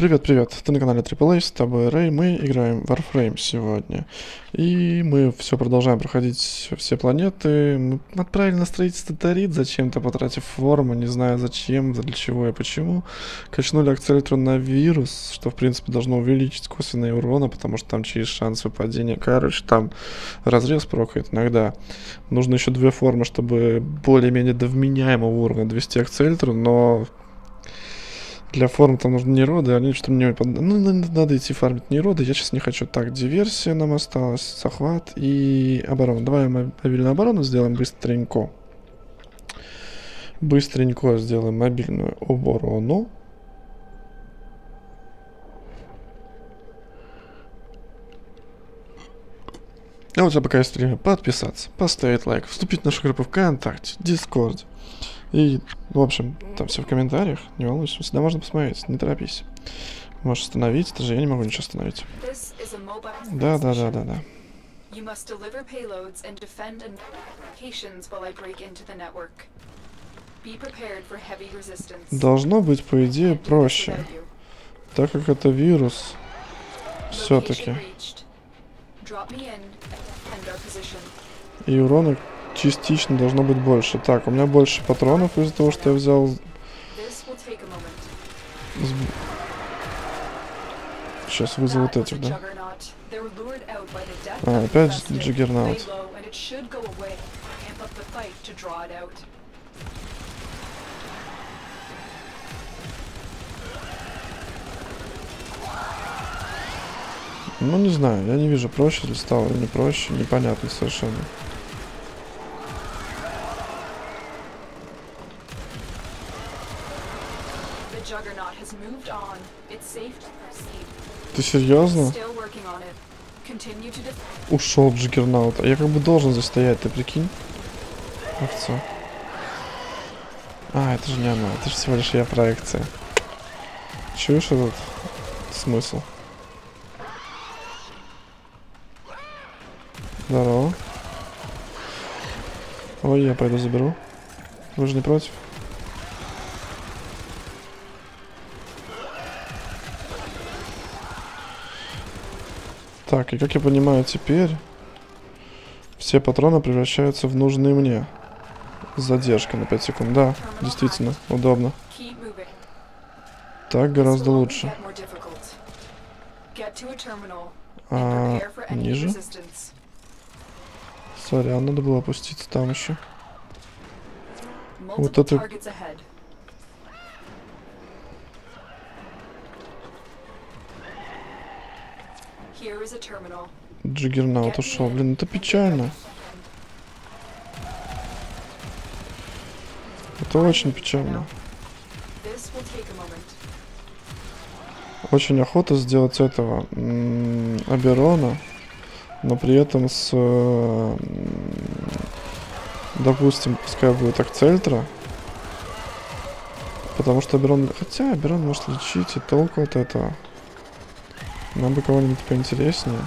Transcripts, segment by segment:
Привет, привет, ты на канале AAA, с тобой Рэй, мы играем Warframe сегодня. И мы все продолжаем проходить все планеты. Мы отправили на строительство Торит, зачем-то потратив форму, не знаю зачем, для чего и почему. Качнули акцелератор на вирус, что в принципе должно увеличить косвенные урона, потому что там через шанс выпадения. Короче, там разрез прокает иногда. Нужно еще две формы, чтобы более-менее до вменяемого уровня довести акцелератор, но для форм там нужны нероды, они что мне... Ну, надо идти фармить нероды, я сейчас не хочу. Так, диверсия нам осталась, захват и оборона. Давай мобильную оборону сделаем быстренько. Быстренько сделаем мобильную оборону. А вот тебя пока есть время подписаться, поставить лайк, вступить в нашу группу ВКонтакте, Дискорде. И, в общем, там все в комментариях, не волнуйся, всегда можно посмотреть, не торопись. Можешь остановить, даже я не могу ничего остановить. Да, да, да, да, да. You must deliver payloads and defend locations while I break into the network. Be prepared for heavy resistance. Должно быть, по идее, проще. Так как это вирус, все-таки. И урона частично должно быть больше. Так, у меня больше патронов из-за того, что я взял... Сейчас вызову вот этих, да? А, опять Джиггернаут. Ну, не знаю, я не вижу, проще ли стало или не проще, непонятно совершенно. Ты серьезно? Ушел Джиггернаут. А я как бы должен здесь стоять, ты прикинь? Овца. А, это же не она, это же всего лишь я проекция. Чуешь этот смысл? Здорово. Ой, я пойду заберу. Вы же не против? Так, и как я понимаю, теперь все патроны превращаются в нужные мне. С задержкой на 5 секунд. Да, действительно, удобно. Так гораздо лучше. А, ниже? Сорян, надо было опуститься там еще. Вот это Джиггернаут ушел. Блин, это печально. Это очень печально. Очень охота сделать этого Аберона, но при этом с, допустим, пускай будет Акцельтра, потому что Аберон, хотя Аберон может лечить и толку от этого. Нам бы кого-нибудь поинтереснее.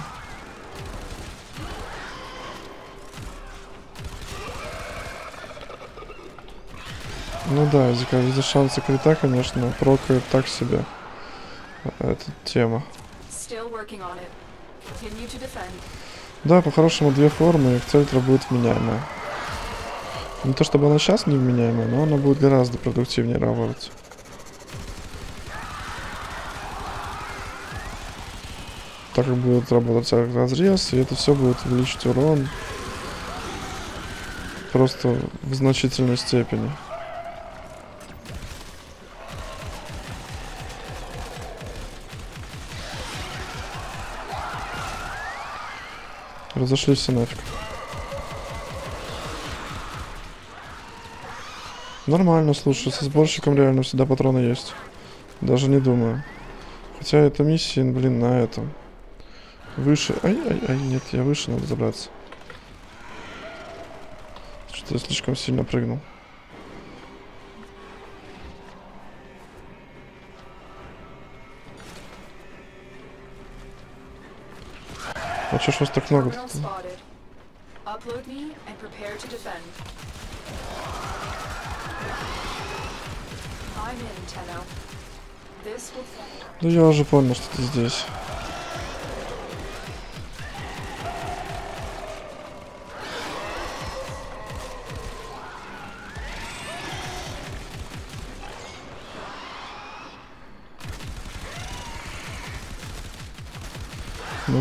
Ну да, из-за из шанса крита, конечно, прокает так себе эта тема. Да, по-хорошему две формы, и Цельтра будет вменяемая. Не то чтобы она сейчас не вменяемая, но она будет гораздо продуктивнее работать. Так как будет работать разрез, и это все будет увеличить урон просто в значительной степени. Разошлись все нафиг. Нормально, слушай, со сборщиком реально всегда патроны есть. Даже не думаю. Хотя это миссия, блин, на этом. Выше. Ай, ай, ай, нет, я выше, надо забраться. Что-то я слишком сильно прыгнул. А чё ж вас так много? Ну я уже понял, что ты здесь.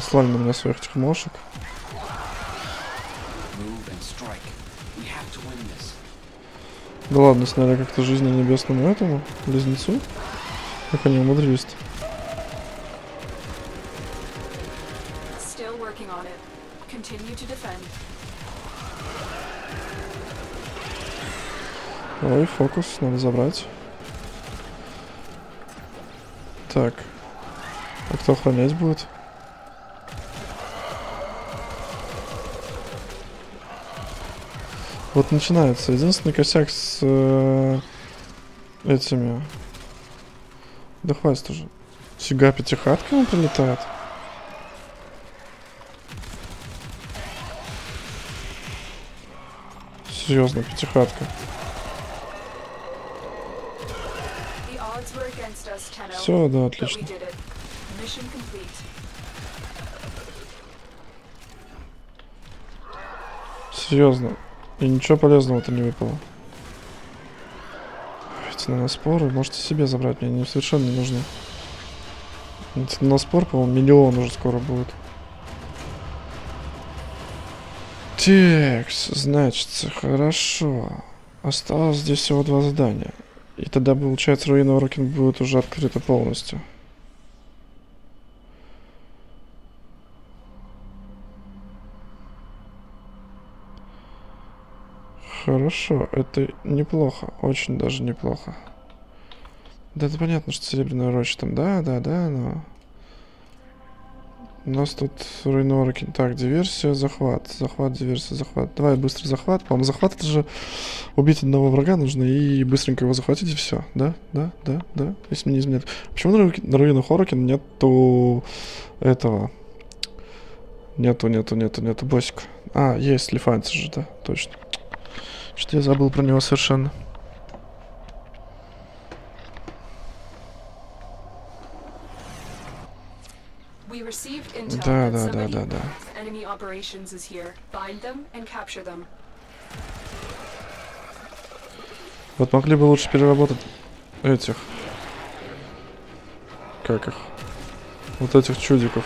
Наслали на меня своих this. Да ладно, сняли как-то жизнь на небесному этому, близнецу. Как они to defend. Ой, фокус, надо забрать. Так. А кто охранять будет? Вот начинается. Единственный косяк с э, этими. Да хватит уже. Фига пятихатка он прилетает. Серьезно, пятихатка. Все, да, отлично. Серьезно. И ничего полезного-то не выпало. Эти наноспоры можете себе забрать, мне они совершенно не нужны. Эти наноспор, по-моему, миллион уже скоро будет. Текс, значит, хорошо. Осталось здесь всего два задания. И тогда, получается, руина Оркин будет уже открыта полностью. Хорошо, это неплохо, очень даже неплохо. Да это понятно, что серебряная роща там, да, да, да, но... У нас тут Рейнорки. Так, диверсия, захват. Захват, диверсия, захват. Давай быстрый захват. По-моему, захват это же убить одного врага нужно и быстренько его захватить и все. Да, да, да, да. Если мне не изменяет. Почему на, на руинах Орокин нету этого? Нету, нету, нету, нету босика. А, есть Лифанцы же, да, точно. Что я забыл про него совершенно. Да, да, да, да, да. Вот могли бы лучше переработать этих. Как их? Вот этих чудиков.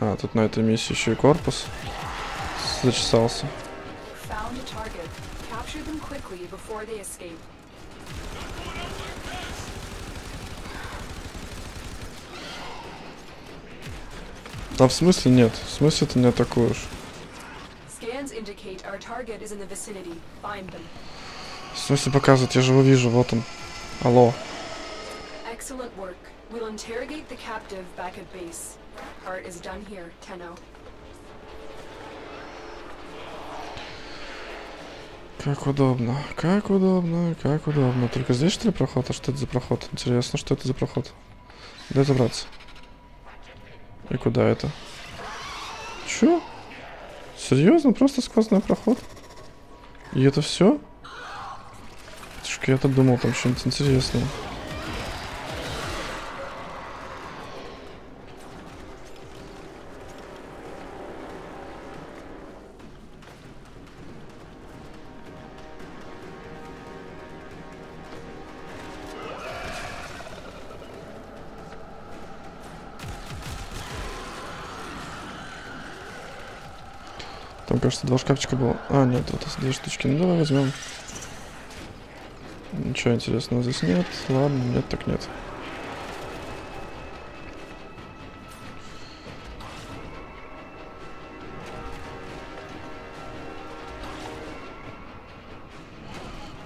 А, тут на этой миссии еще и корпус зачесался. Quickly before they escape. А в смысле нет? В смысле ты не атакуешь? В смысле показывает? Я же его вижу, вот он. Алло. Excellent work. We'll interrogate the captive back at base. Part is done here, Tenno. Как удобно, как удобно, как удобно. Только здесь что ли проход? А что это за проход? Интересно, что это за проход? Дай забраться. И куда это? Чё? Серьезно? Просто сквозной проход? И это все? я-то думал, там что-нибудь интересное. Два шкафчика было. А, нет, это две штучки. Ну, давай возьмем. Ничего интересного здесь нет. Ладно, нет, так нет.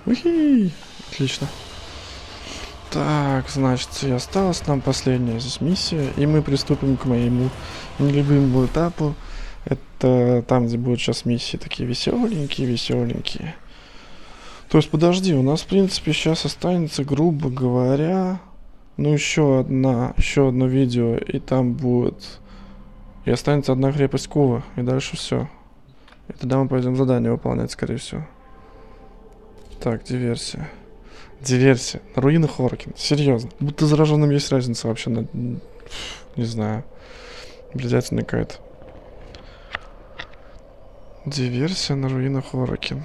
Ухи! Отлично. Так, значит, и осталась нам последняя здесь миссия, и мы приступим к моему нелюбимому этапу. Это там, где будут сейчас миссии такие веселенькие, веселенькие. То есть, подожди, у нас, в принципе, сейчас останется, грубо говоря, ну, еще одна, еще одно видео, и там будет... И останется одна крепость Кува, и дальше все. И тогда мы пойдем задание выполнять, скорее всего. Так, диверсия. Диверсия. На руинах Оркин. Серьезно. Будто зараженным есть разница вообще на... Не знаю. Бредятина какая-то. Диверсия на руинах Оркин.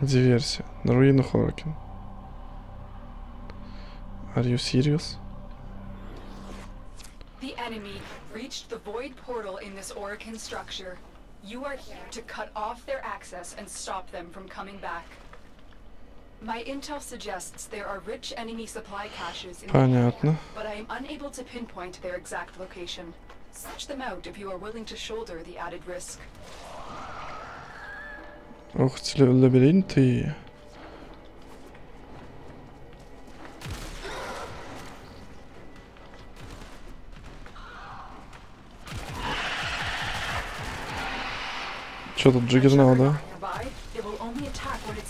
Диверсия. На руинах Оркин. Are you serious? The enemy reached the void portal in this Orican structure. You are here to cut off their access and stop them from coming back. My intel suggests there are rich enemy supply caches in the Понятно. area, but I am unable to pinpoint their exact location. Search them out if you are willing to shoulder the added risk. Ух, эти ла- лабиринты. Чё тут Джиггернау, да?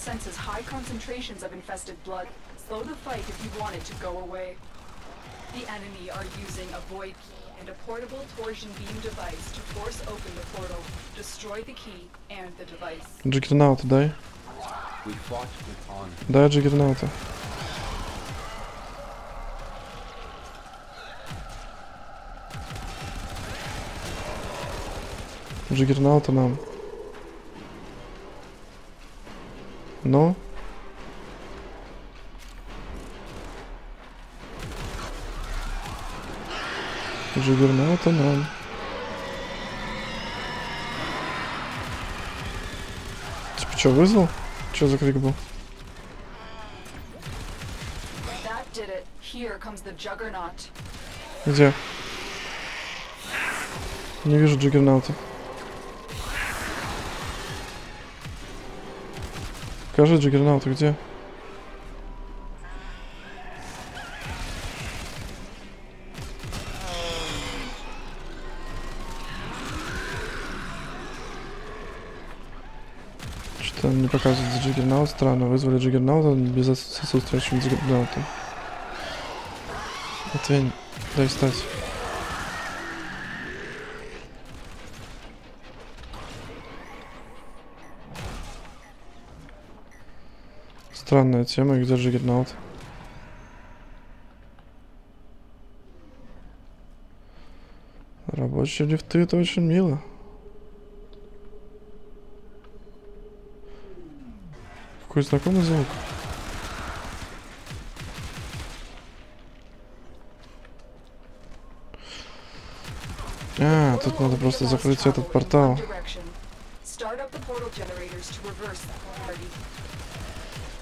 senses high concentrations of infested blood. Slow the fight if you want it to go away. The enemy are using a void key and a portable torsion beam device to force open the portal, destroy the key and the device. Juggernauta, daj. We fought with honor. Daj Juggernauta. Juggernauta nam. Ну? Джиггернаута нам. Типа что, вызвал? Что за крик был? Где? Не вижу Джиггернаута. Покажи Джиггернаута, где? Что-то не показывает Джиггернаут. Странно, вызвали Джиггернаута без отс- с отсутствующим Джиггернаутом. Отвень, дай встать. Странная тема, где Джиггернаут? Рабочие лифты, это очень мило. Какой знакомый звук. А, тут надо просто закрыть этот портал.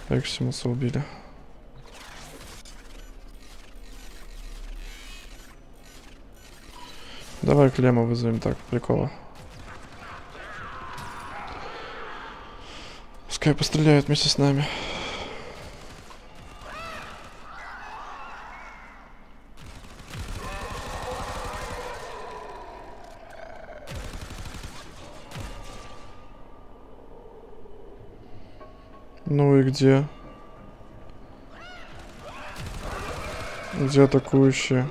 Эксимуса убили. Давай Клема вызовем так, прикола. Пускай постреляют вместе с нами. Ну и где? Где атакующие?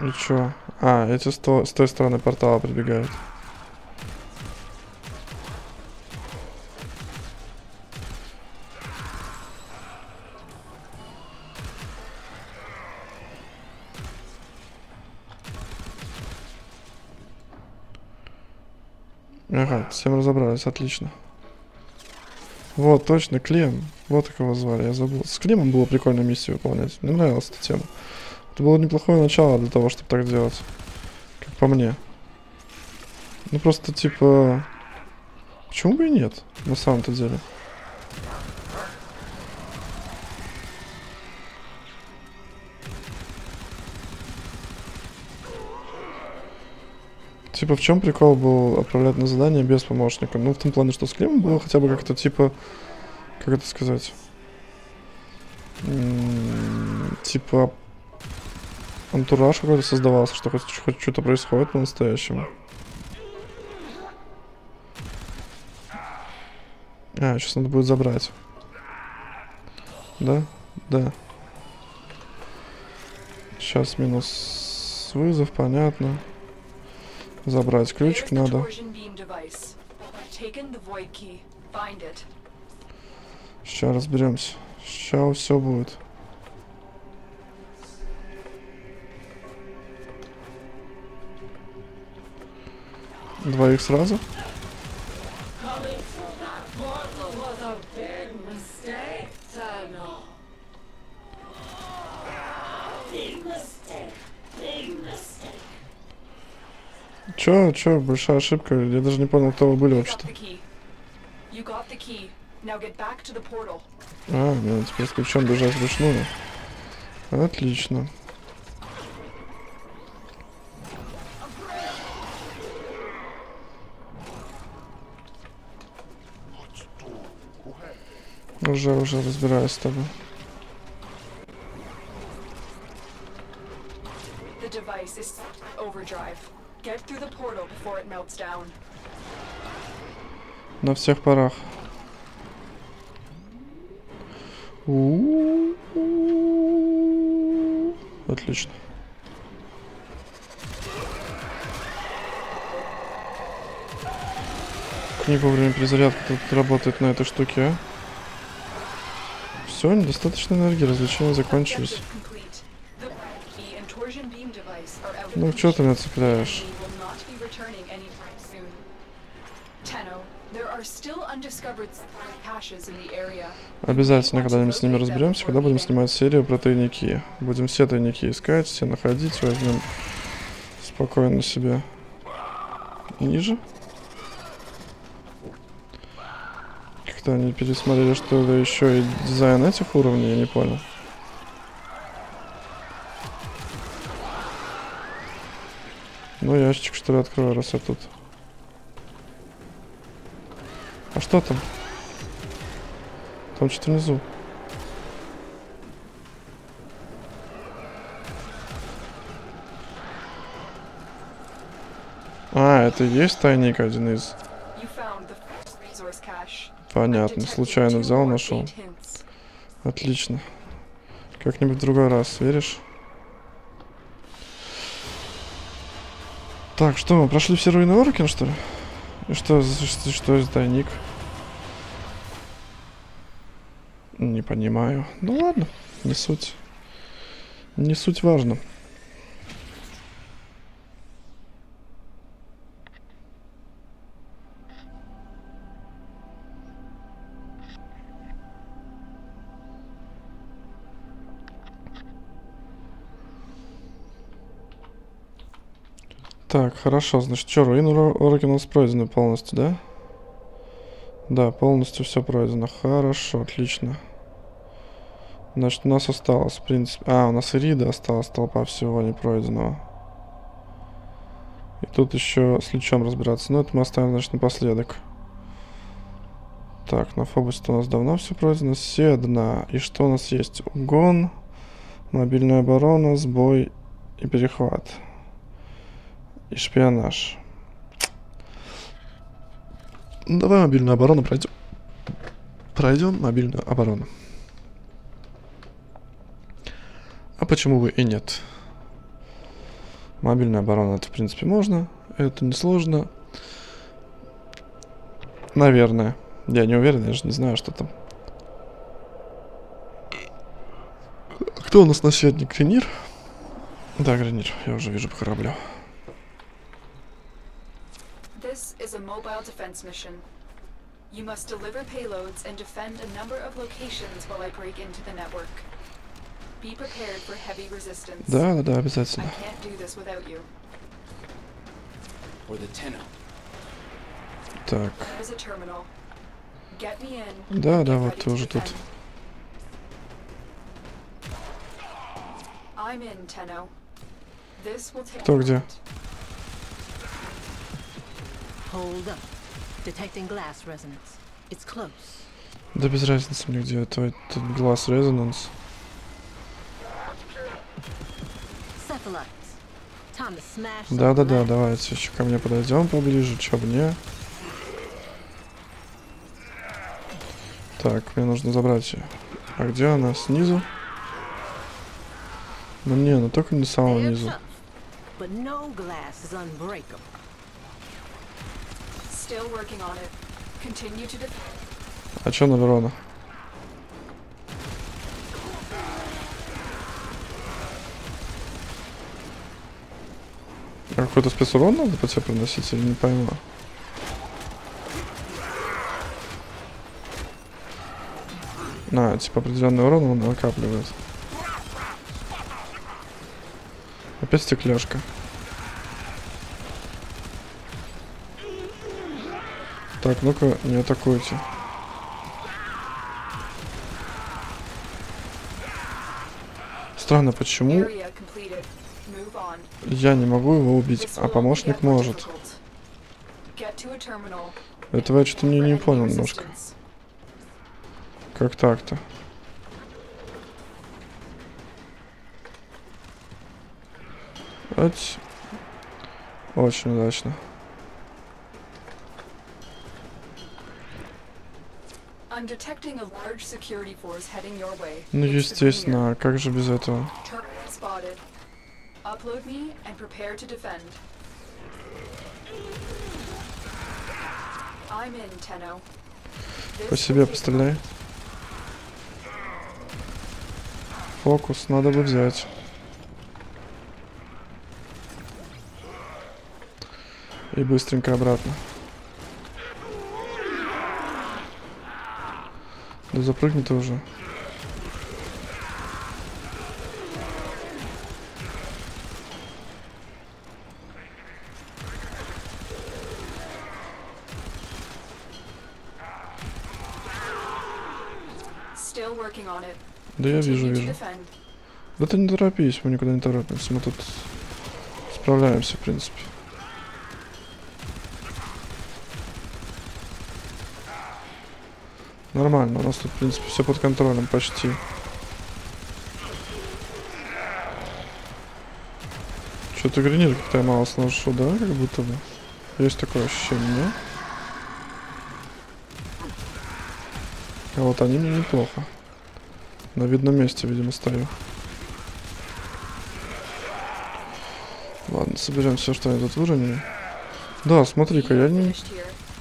И чё? А, эти с, то- с той стороны портала прибегают. С всем разобрались, отлично. Вот, точно, Клем. Вот как его звали, я забыл. С Клемом было прикольно миссию выполнять. Мне нравилась эта тема. Это было неплохое начало для того, чтобы так делать. Как по мне. Ну просто типа... Почему бы и нет, на самом-то деле? Типа, в чем прикол был отправлять на задание без помощника? Ну, в том плане, что с Климом было хотя бы как-то, типа, как это сказать? Типа, антураж какой-то создавался, что хоть, хоть что-то происходит по-настоящему. А, сейчас надо будет забрать. Да? Да. Сейчас минус вызов, понятно. Забрать ключик надо. Сейчас разберемся. Сейчас все будет. Двоих сразу? Чё, чё, большая ошибка. Я даже не понял, кто вы были вообще-то. А, мне теперь с ключом бежать вручную. Отлично. Уже, уже разбираюсь с тобой. The device is overdrive. На всех парах. У-у-у. Отлично. Книга во время перезарядки тут работает на этой штуке, а? Все, недостаточно энергии, развлечения закончились. Ну что ты меня цепляешь? Обязательно когда-нибудь с ними разберемся, когда будем снимать серию про тайники. Будем все тайники искать, все находить, возьмем спокойно себе ниже. Как-то они пересмотрели, что ли, еще и дизайн этих уровней, я не понял. Ну, ящик, что ли, открою, раз я тут. А что там? Там что-то. А, это и есть тайник один из. Понятно, случайно взял, нашел. Отлично. Как-нибудь в другой раз, веришь? Так, что, мы прошли все руины Оркин, что ли? И что, что, что за тайник? Не понимаю. Ну ладно, не суть. Не суть важно. Так, хорошо, значит, что, руины Ро- Оркин у нас пройдены полностью, да? Да, полностью все пройдено. Хорошо, отлично. Значит, у нас осталось, в принципе... А, у нас и Рида осталась толпа всего не пройденного. И тут еще с Личом разбираться. Но это мы оставим, значит, напоследок. Так, на Фобусе у нас давно все пройдено. Седна. И что у нас есть? Угон, мобильная оборона, сбой и перехват. И шпионаж. Ну, давай мобильную оборону пройдем. Пройдем мобильную оборону. А почему бы и нет? Мобильная оборона это в принципе можно. Это несложно. Наверное. Я не уверен, я же не знаю, что там. Кто у нас наследник? Гренир? Да, Гренир, я уже вижу по кораблю. This is a mobile defense mission. You must deliver payloads and defend a number of locations while I break into the network. Be prepared for heavy resistance. Да, да, да, I обязательно. can't do this without you. Or the Tenno. Так, There's a terminal. Get me in. да, and да, get вот ready ты to уже тут. defend. I'm in, Tenno. This will take Кто a где? moment. Hold up. Detecting glass resonance. It's close. Да без разницы мне где твой тут глаз резонанс. Да-да-да, давайте еще ко мне подойдем поближе, чё мне. Так, мне нужно забрать ее. А где она? Снизу? Ну не, ну только не с самого низу. А чё ноль урона? А какой-то спецурон надо по тебе приносить или не пойму? На, типа определенный урон он накапливает. Опять стекляшка. Так, ну-ка, не атакуйте. Странно, почему я не могу его убить, а помощник может. Этого я что-то не, не понял немножко. Как так-то? Очень удачно. Ну, естественно, а как же без этого? По себе постреляй. Фокус надо бы взять. И быстренько обратно. Да запрыгни ты уже. Да я вижу, вижу. Да ты не торопись, мы никуда не торопимся. Мы тут справляемся, в принципе. Нормально, у нас тут, в принципе, все под контролем почти. Что-то гранит как-то я мало сношу, да, как будто бы. Есть такое ощущение, А вот они мне неплохо. На видном месте, видимо, стою. Ладно, соберем все, что они тут выронили. Да, смотри-ка, я не,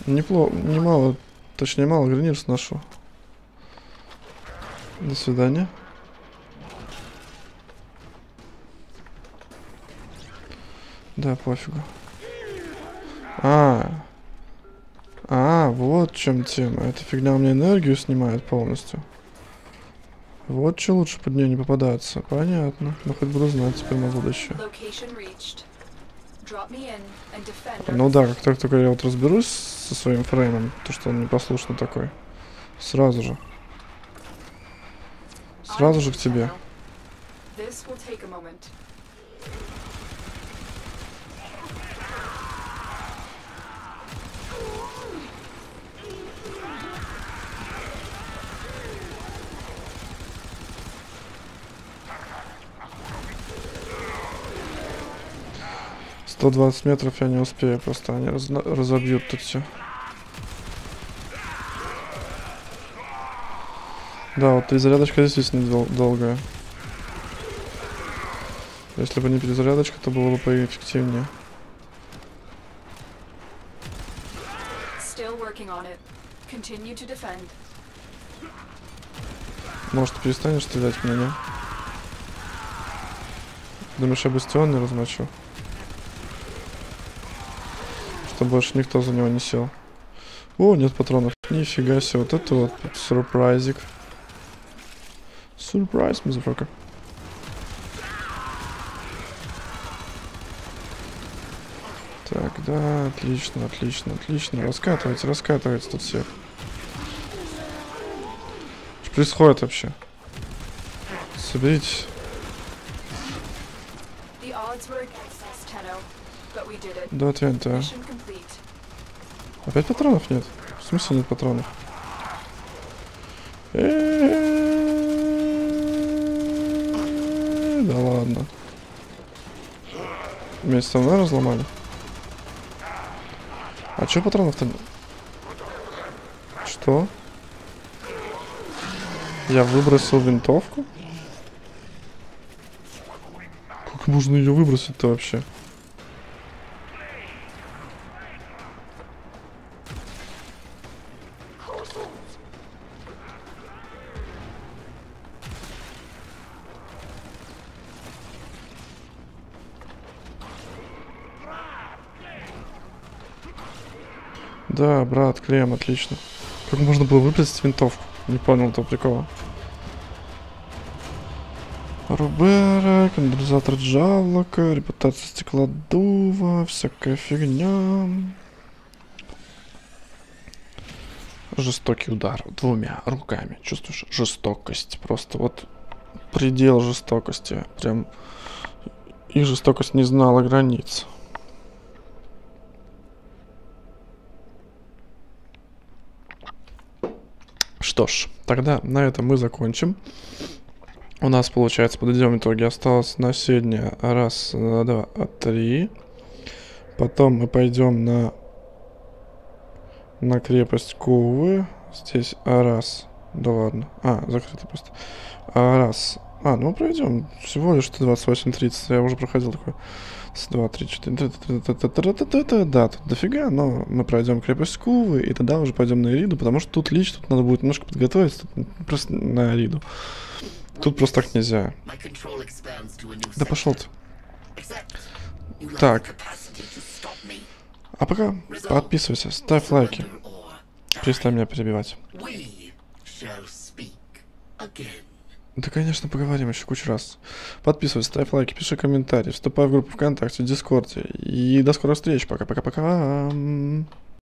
неплохо, немало, точнее мало гранир сношу. До свидания. Да, пофигу. А, а, вот в чем тема. Эта фигня у меня энергию снимает полностью. Вот что лучше под нее не попадаться. Понятно. Ну хоть буду знать теперь на будущее. Ну да, как только, только я вот разберусь со своим фреймом, то что он непослушный такой, сразу же. Сразу же к тебе. This will take a moment. Сто двадцать метров я не успею, просто они разна- разобьют тут все. Да, вот перезарядочка действительно дол- долгая. Если бы не перезарядочка, то было бы поэффективнее. Still working on it. Continue to defend. Может, перестанешь стрелять в меня? Думаешь, я не размочу? Что больше никто за него не сел. О, нет патронов. Нифига себе, вот это вот сюрпрайзик. Сюрприз, motherfucker. Так, да, отлично, отлично, отлично. Раскатывайте, раскатывайте тут всех. Что происходит вообще? Соберитесь. Да. Mission complete. Опять патронов нет? В смысле нет патронов? Да ладно. Вместе со мной разломали? А чё патронов-то? Что? Я выбросил винтовку? Как можно ее выбросить-то вообще? Да, брат, Клем, отлично. Как можно было выпустить винтовку? Не понял этого прикола. Рубера, конденсатор джавлока, репутация стеклодува, всякая фигня. Жестокий удар двумя руками. Чувствуешь жестокость. Просто вот предел жестокости. Прям и жестокость не знала границ. Что ж, тогда на этом мы закончим. У нас, получается, подведем итоги. Осталось на сегодня раз, два, три. Потом мы пойдем на на крепость Ковы. Здесь раз. Да ладно. А, закрыто просто. А, раз. А, ну пройдем всего лишь 28.30. Я уже проходил такой. С 2, 3, 4. Да, тут дофига, но мы пройдем крепость Кувы, и тогда уже пойдем на Эриду, потому что тут лич, тут надо будет немножко подготовиться, тут просто на Эриду. Тут просто так нельзя. Да пошел ты. Так. А пока подписывайся, ставь лайки. Перестань меня перебивать. Again. Да, конечно, поговорим еще кучу раз. Подписывайся, ставь лайки, пиши комментарии, вступай в группу ВКонтакте, в Дискорде. И до скорых встреч. Пока-пока-пока.